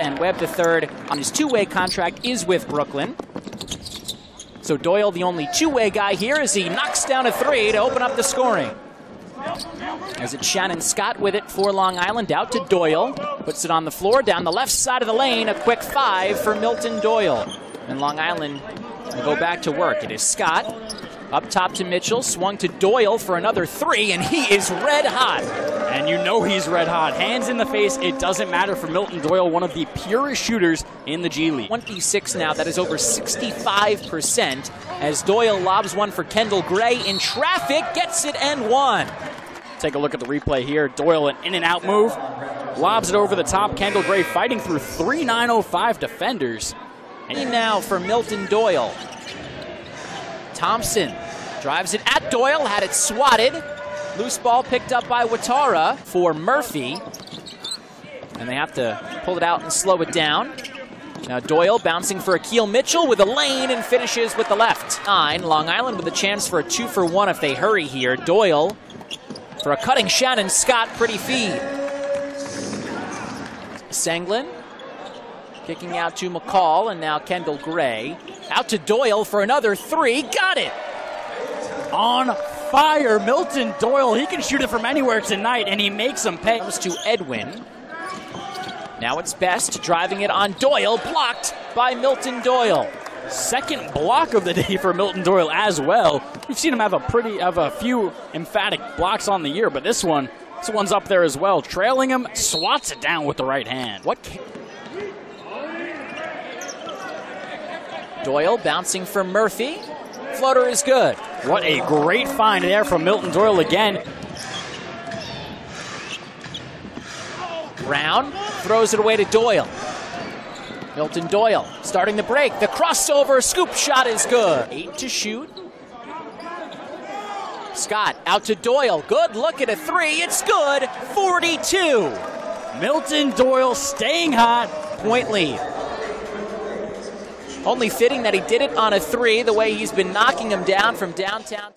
and Webb the third on his two-way contract is with Brooklyn. So Doyle, the only two-way guy here, as he knocks down a three to open up the scoring. As it's Shannon Scott with it for Long Island, out to Doyle. Puts it on the floor, down the left side of the lane. A quick five for Milton Doyle. And Long Island will go back to work. It is Scott. Up top to Mitchell, swung to Doyle for another three, and he is red hot. And you know he's red hot. Hands in the face, it doesn't matter for Milton Doyle, one of the purest shooters in the G League. 26 now, that is over 65%. As Doyle lobs one for Kendall Gray in traffic, gets it and one. Take a look at the replay here. Doyle, an in and out move, lobs it over the top. Kendall Gray fighting through three 905 defenders. And now for Milton Doyle. Thompson drives it at Doyle, had it swatted. Loose ball picked up by Ouattara for Murphy. And they have to pull it out and slow it down. Now Doyle bouncing for Akil Mitchell with a lane and finishes with the left. Nine, Long Island with a chance for a two for one if they hurry here. Doyle for a cutting Shannon Scott, pretty feed. Senglin kicking out to McCall and now Kendall Gray. Out to Doyle for another three. Got it. On fire, Milton Doyle. He can shoot it from anywhere tonight, and he makes them pay. Comes to Edwin. Now it's Best driving it on Doyle, blocked by Milton Doyle. Second block of the day for Milton Doyle as well. We've seen him have a pretty, have a few emphatic blocks on the year, but this one, this one's up there as well. Trailing him, swats it down with the right hand. What? Doyle bouncing for Murphy. Floater is good. What a great find there from Milton Doyle again. Brown throws it away to Doyle. Milton Doyle starting the break. The crossover scoop shot is good. Eight to shoot. Scott out to Doyle. Good look at a three. It's good. 42. Milton Doyle staying hot. Point lead. Only fitting that he did it on a three, the way he's been knocking him down from downtown.